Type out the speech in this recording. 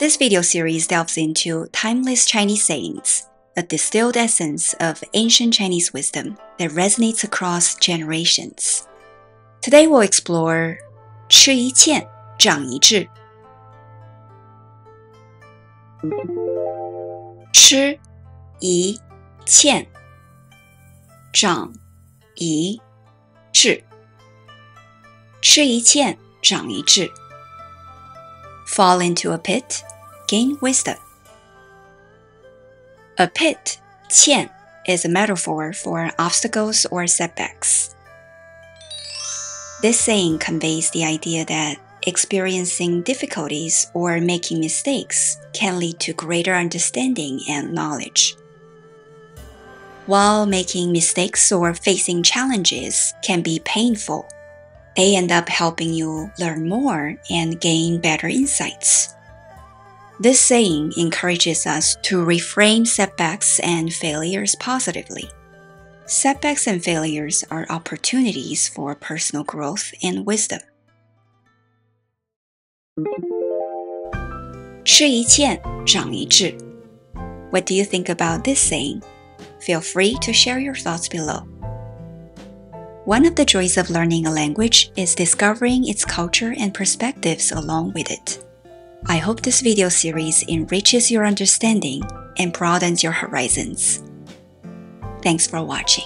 This video series delves into timeless Chinese sayings, a distilled essence of ancient Chinese wisdom that resonates across generations. Today we'll explore 吃一堑，长一智。吃一堑，长一智。吃一堑，长一智。Fall into a pit, gain wisdom. A pit, 堑, is a metaphor for obstacles or setbacks. This saying conveys the idea that experiencing difficulties or making mistakes can lead to greater understanding and knowledge. While making mistakes or facing challenges can be painful, they end up helping you learn more and gain better insights. This saying encourages us to reframe setbacks and failures positively. Setbacks and failures are opportunities for personal growth and wisdom. 吃一堑，长一智. What do you think about this saying? Feel free to share your thoughts below. One of the joys of learning a language is discovering its culture and perspectives along with it. I hope this video series enriches your understanding and broadens your horizons. Thanks for watching.